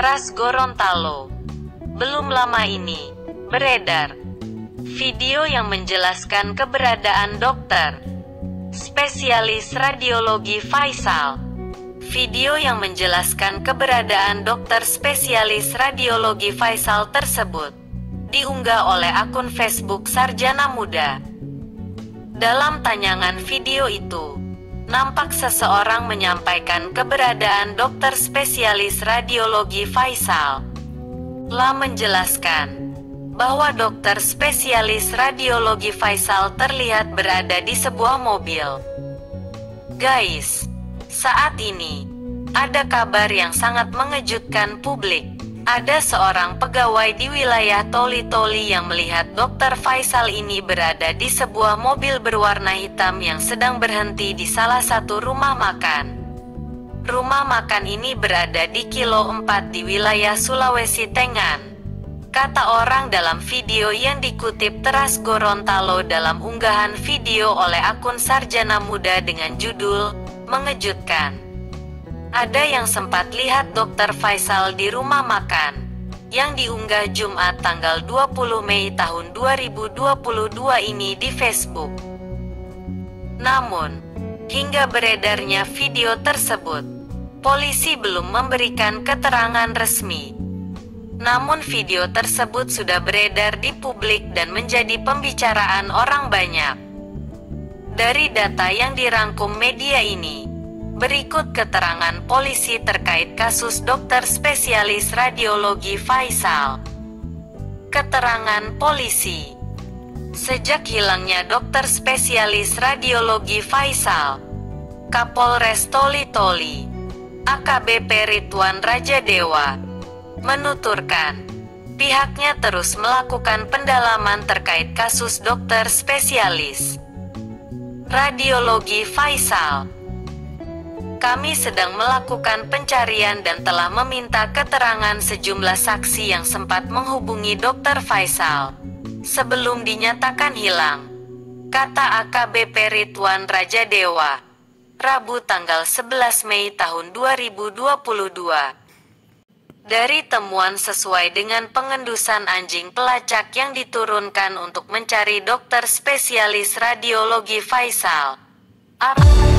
teras Gorontalo. Belum lama ini, beredar video yang menjelaskan keberadaan dokter spesialis radiologi Faisal. Video yang menjelaskan keberadaan dokter spesialis radiologi Faisal tersebut diunggah oleh akun Facebook Sarjana Muda. Dalam tayangan video itu, nampak seseorang menyampaikan keberadaan dokter spesialis radiologi Faisal. La menjelaskan bahwa dokter spesialis radiologi Faisal terlihat berada di sebuah mobil. Guys, saat ini ada kabar yang sangat mengejutkan publik. Ada seorang pegawai di wilayah Toli-Toli yang melihat dokter Faisal ini berada di sebuah mobil berwarna hitam yang sedang berhenti di salah satu rumah makan. Rumah makan ini berada di kilo 4 di wilayah Sulawesi Tengan. Kata orang dalam video yang dikutip Teras Gorontalo dalam unggahan video oleh akun Sarjana Muda dengan judul Mengejutkan. Ada yang sempat lihat Dr. Faisal di rumah makan yang diunggah Jumat tanggal 20 Mei tahun 2022 ini di Facebook. Namun, Hingga beredarnya video tersebut, polisi belum memberikan keterangan resmi. Namun video tersebut sudah beredar di publik dan menjadi pembicaraan orang banyak. Dari data yang dirangkum media ini, berikut keterangan polisi terkait kasus dokter spesialis radiologi Faisal. Keterangan polisi Sejak hilangnya dokter spesialis radiologi Faisal, Kapolres Toli-Toli, AKBP Rituan Raja Dewa, menuturkan, pihaknya terus melakukan pendalaman terkait kasus dokter spesialis radiologi Faisal. Kami sedang melakukan pencarian dan telah meminta keterangan sejumlah saksi yang sempat menghubungi dokter Faisal sebelum dinyatakan hilang. Kata AKBP Ridwan Raja Dewa, Rabu tanggal 11 Mei tahun 2022. Dari temuan sesuai dengan pengendusan anjing pelacak yang diturunkan untuk mencari dokter spesialis radiologi Faisal. Ar